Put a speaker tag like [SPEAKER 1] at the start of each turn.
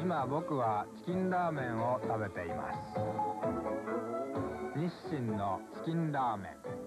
[SPEAKER 1] 今僕はチキンラーメンを食べています。日清のチキンラーメン。